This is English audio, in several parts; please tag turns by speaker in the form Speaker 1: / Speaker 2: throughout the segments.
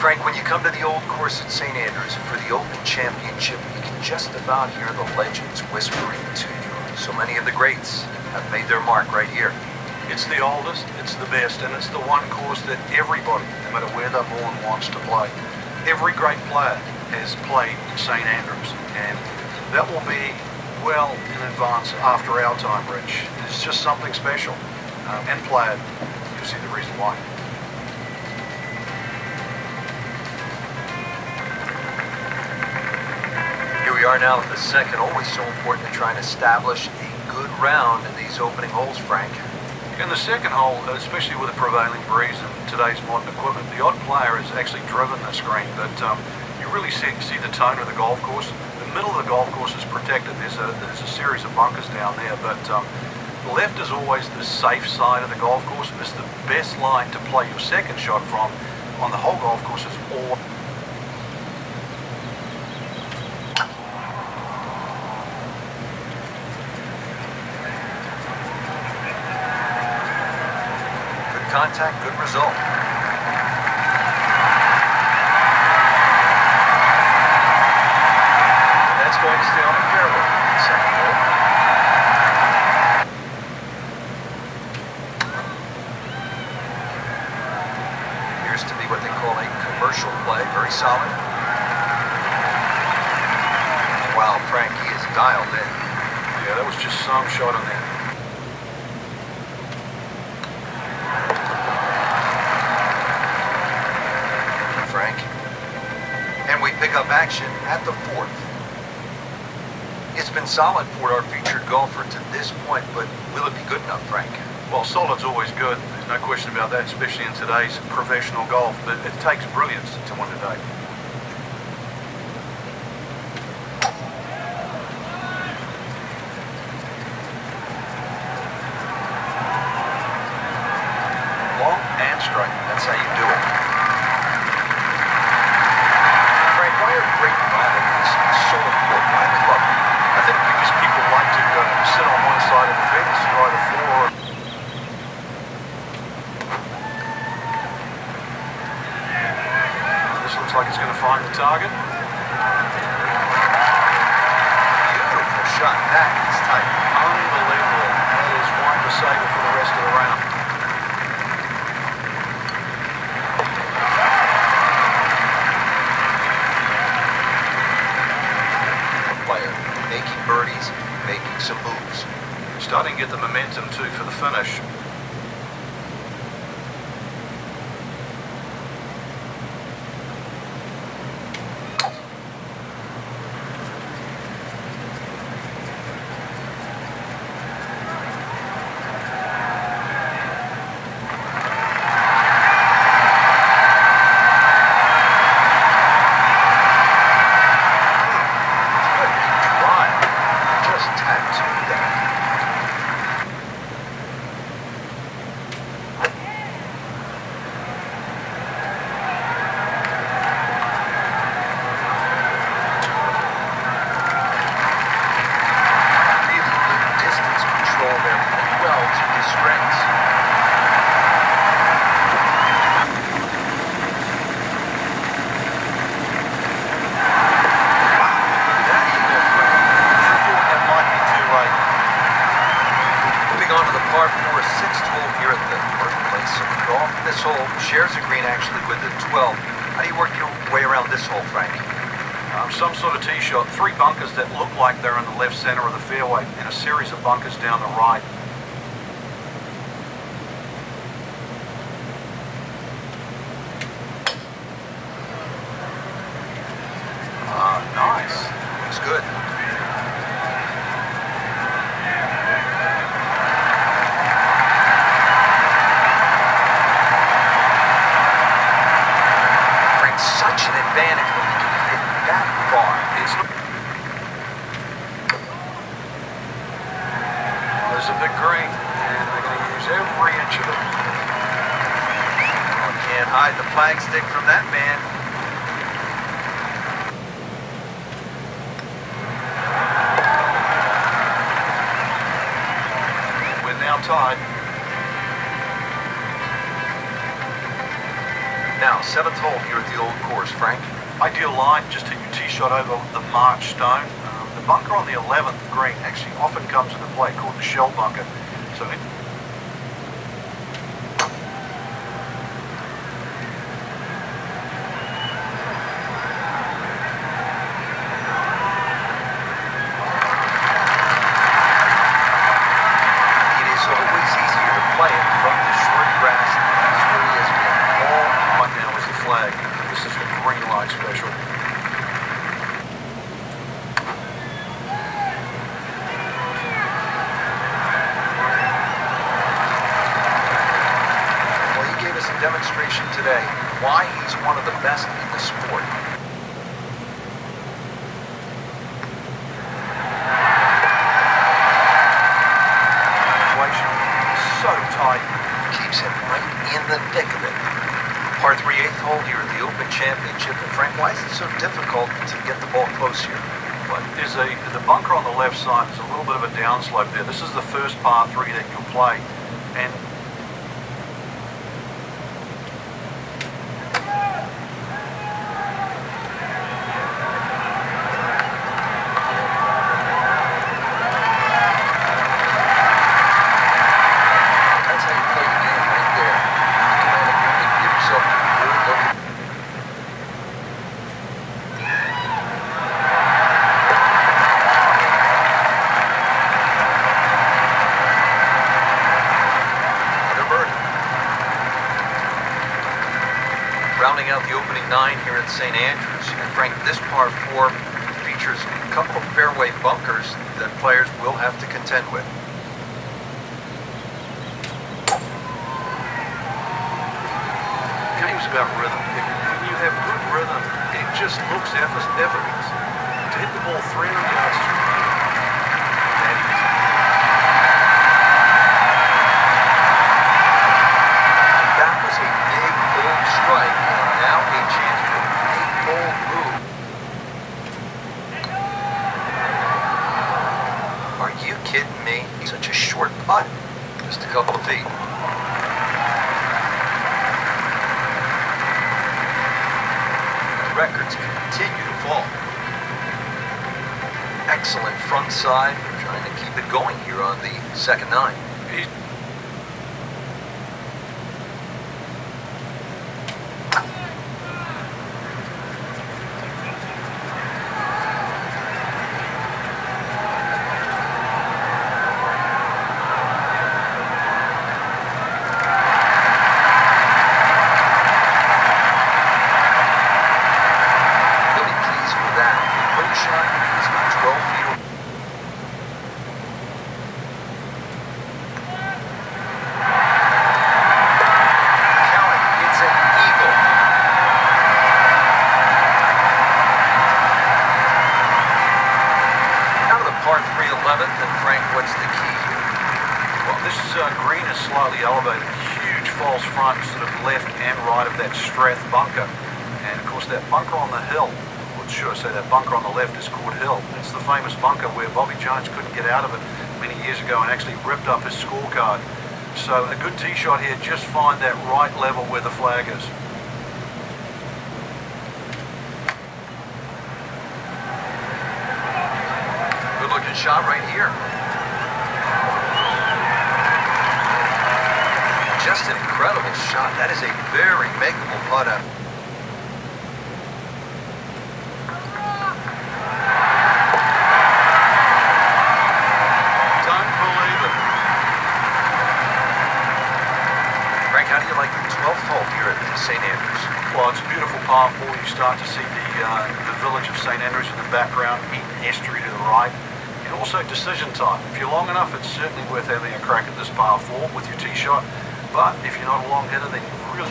Speaker 1: Frank, when you come to the old course at St. Andrews for the Open Championship, you can just about hear the legends whispering to you. So many of the greats have made their mark right here.
Speaker 2: It's the oldest, it's the best, and it's the one course that everybody, no matter where they're born, wants to play. Every great player has played St. Andrews, and that will be well in advance after our time, Rich. It's just something special. Um, and played, you'll see the reason why.
Speaker 1: Are now at the second. Always so important to try and establish a good round in these opening holes, Frank.
Speaker 2: In the second hole, especially with the prevailing breeze and today's modern equipment, the odd player has actually driven this green, but um, you really see, see the tone of the golf course. The middle of the golf course is protected. There's a, there's a series of bunkers down there, but um, the left is always the safe side of the golf course. It's the best line to play your second shot from on the whole golf course is all
Speaker 1: Good contact, good result. And that's going to stay on the fairway. Second hole. Appears to be what they call a commercial play. Very solid. Wow, Frank, he is dialed in.
Speaker 2: Yeah, that was just some shot on there.
Speaker 1: Frank. And we pick up action at the fourth. It's been solid for our featured golfer to this point, but will it be good enough, Frank?
Speaker 2: Well, solid's always good. There's no question about that, especially in today's professional golf. But it takes brilliance to win today. Long and straight.
Speaker 1: That's how you do it. Frank, why are great rivalries so important? Why we love them?
Speaker 2: I think because people like to uh, sit on one side of the fence, either for or This looks like it's going to find the target.
Speaker 1: Beautiful shot. That is tight.
Speaker 2: Unbelievable. That is one to save it for the rest of the round.
Speaker 1: Player making birdies, making some moves.
Speaker 2: Starting to get the momentum too for the finish.
Speaker 1: Good drive. Just tattooed that. Really good distance control there. Playing well to his strengths. That eagle, Frank.
Speaker 2: Thought that might be too late.
Speaker 1: Moving on to the par 4 sixth hole here at the birthplace of golf. This hole shares a green actually with the 12. How do you work your way around this hole, Frank?
Speaker 2: Um, some sort of tee shot. Three bunkers that look like they're in the left center of the fairway, and a series of bunkers down the right.
Speaker 1: Ah, nice. Looks good. Brings such an advantage when you can hit that far.
Speaker 2: It's There's a big green, and they're going to use every inch of it.
Speaker 1: Can't hide the flagstick from that man.
Speaker 2: We're now tied.
Speaker 1: Now, Now, seventh hole here at the old course, Frank.
Speaker 2: Ideal line, just hit your tee shot over the march stone. Um, the bunker on the 11th green actually often comes into play called the shell bunker. So it,
Speaker 1: is always easier to play it from the short grass. That's where he has been all
Speaker 2: right now is the flag. This is a green light special.
Speaker 1: Well, he gave us a demonstration today why he's one of the best in the sport.
Speaker 2: Situation so
Speaker 1: Keeps him right in the thick of it. Par 3 eighth hole here at the Open Championship. And Frank, why is it so difficult to get the ball close here?
Speaker 2: But there's a the bunker on the left side. There's a little bit of a downslope there. This is the first par three that you'll play, and
Speaker 1: That's how you play the game right there. You can have a room and give yourself a good look. Another birdie. Rounding out the opening nine here St. Andrews. And Frank, this par four features a couple of fairway bunkers that players will have to contend with.
Speaker 2: game's about rhythm. When you have good rhythm, it just looks effortless. To hit the ball 300 yards through the air, that easy.
Speaker 1: That was a big, bold strike, and now a chance for a big, bold move. Are you kidding me? Such a short putt. Just a couple of feet. The records continue to fall. Excellent front side. Trying to keep it going here on the second nine Really pleased with that. Approach shot is about 12 feet. Count it. It's an eagle. Out of the par 3 11th, and Frank, what's the key here?
Speaker 2: Well, this uh, green is slightly elevated. Huge false front, sort of left and right of that Strath bunker. And of course, that bunker on the hill, well, sure, say that bunker on the left is called Hill. It's the famous bunker where Bobby Jones couldn't get out of it many years ago and actually ripped up his scorecard. So a good tee shot here, just find that right level where the flag is.
Speaker 1: Good looking shot right here. Just an incredible shot. That is a very makeable putt out.
Speaker 2: Don't believe it.
Speaker 1: Frank, how do you like the 12th hole here at St. Andrews?
Speaker 2: Well, it's a beautiful par four. You start to see the uh, the village of St Andrews in the background, Eden Estuary to the right, and also decision time. If you're long enough, it's certainly worth having a crack at this par four with your tee shot. But if you're not a long hitter, then you really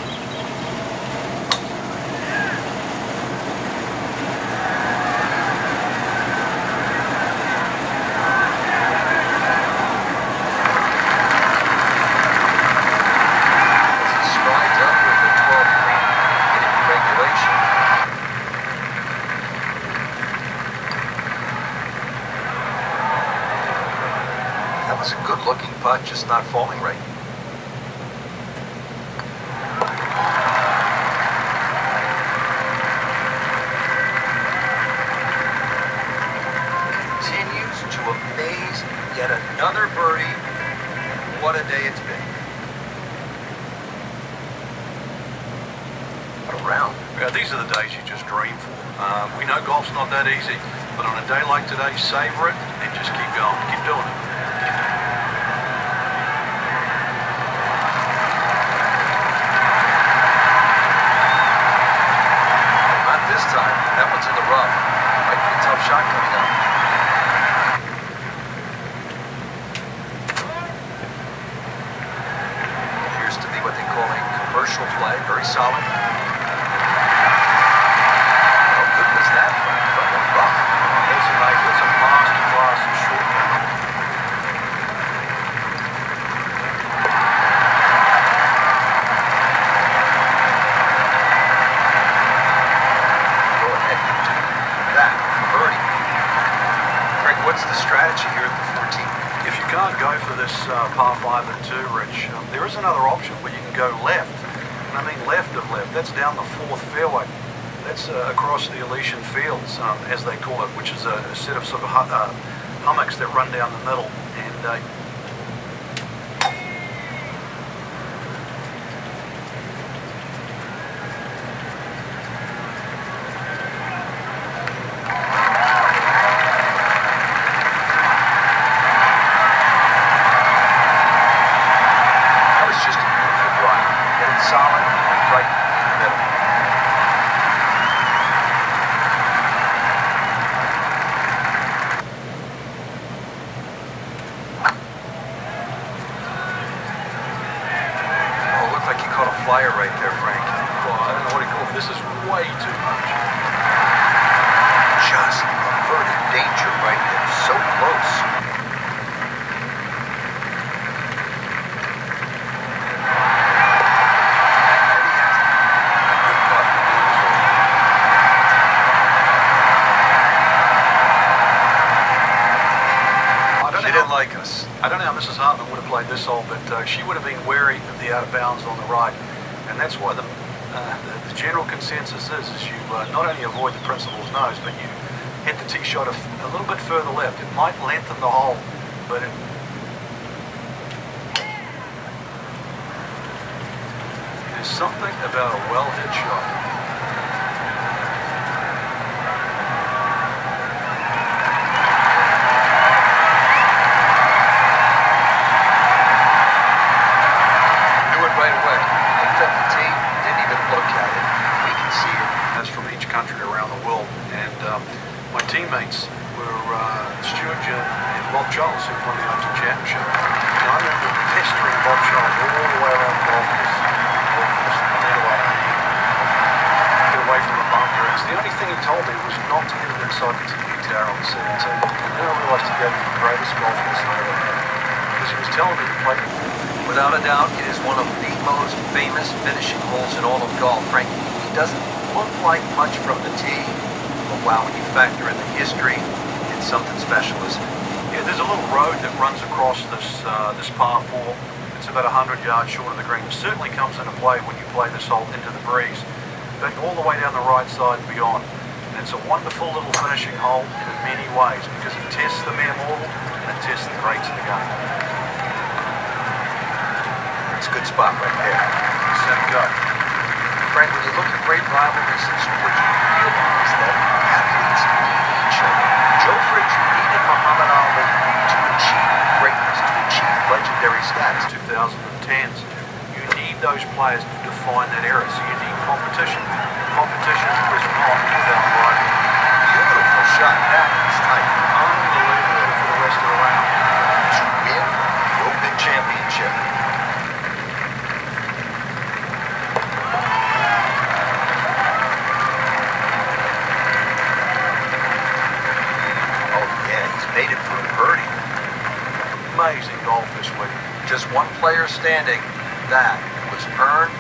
Speaker 1: As strides up with the 12th green hitting regulation. That was a good looking putt, just not falling right. What a day it's been. What a round.
Speaker 2: Yeah, these are the days you just dream for. Uh, we know golf's not that easy, but on a day like today, savor it and just keep going. Keep doing it.
Speaker 1: Not this time. That one's in the rough. Might be a tough shot coming up. Appears to be what they call a commercial play. Very solid. How good was that from, from the rough?
Speaker 2: That's a nice, that's a master class in short
Speaker 1: what's the strategy here at the 14th?
Speaker 2: If you can't go for this uh, par 5 and 2, Rich, um, there is another option where you can go left. I mean left of left. That's down the fourth fairway. That's uh, across the Elysian Fields, um, as they call it, which is a, a set of sort of hu- uh, hummocks that run down the middle. And uh,
Speaker 1: That was just a beautiful drive. Hit it solid, right in the middle. Oh, looked like you caught a flyer right there, Frank.
Speaker 2: well, I don't know what to call it. This is way too much.
Speaker 1: Just averted danger right there. So close. Maybe he has a good putt.
Speaker 2: I don't
Speaker 1: She
Speaker 2: know
Speaker 1: didn't
Speaker 2: how-
Speaker 1: like us.
Speaker 2: I don't know how Mrs. Hartman would have played this hole, but uh, she would have been wary of the out of bounds on the right, and that's why the uh, the, the consensus is is you uh, not only avoid the principal's nose, but you hit the tee shot a little bit further left. It might lengthen the hole, but it, there's something about a well hit shot. Charles, who won the Open Championship. And I remember pestering Bob Charles all the way around the golf course. Get away, from the bunkers. The only thing he told me was not to hit it inside the TV tower on the 17th. And then I realized he gave me the greatest golf course I ever had. Because he was telling me to play
Speaker 1: Without a doubt, it is one of the most famous finishing holes in all of golf. Frank, it doesn't look like much from the tee, but wow, when you factor in the history, it's something special, isn't it?
Speaker 2: There's a little road that runs across this uh, this par four. It's about 100 yards short of the green. It certainly comes into play when you play this hole into the breeze, but all the way down the right side and beyond. And it's a wonderful little finishing hole in many ways because it tests the mere mortal and it tests the greats of the game.
Speaker 1: It's a good spot right there.
Speaker 2: Set go.
Speaker 1: You look at great rivalries in sports, you realize that athletes need each other. Frazier needed Muhammad Ali to achieve greatness, to achieve legendary status.
Speaker 2: 2010s. You need those players to define that era. So you need competition. Competition is not without rivalry.
Speaker 1: Beautiful shot. That is tight.
Speaker 2: Unbelievable for the rest of the round.
Speaker 1: To win the Open Championship. Oh yeah, he's made it for a birdie.
Speaker 2: Amazing golf this week.
Speaker 1: Just one player standing. That was earned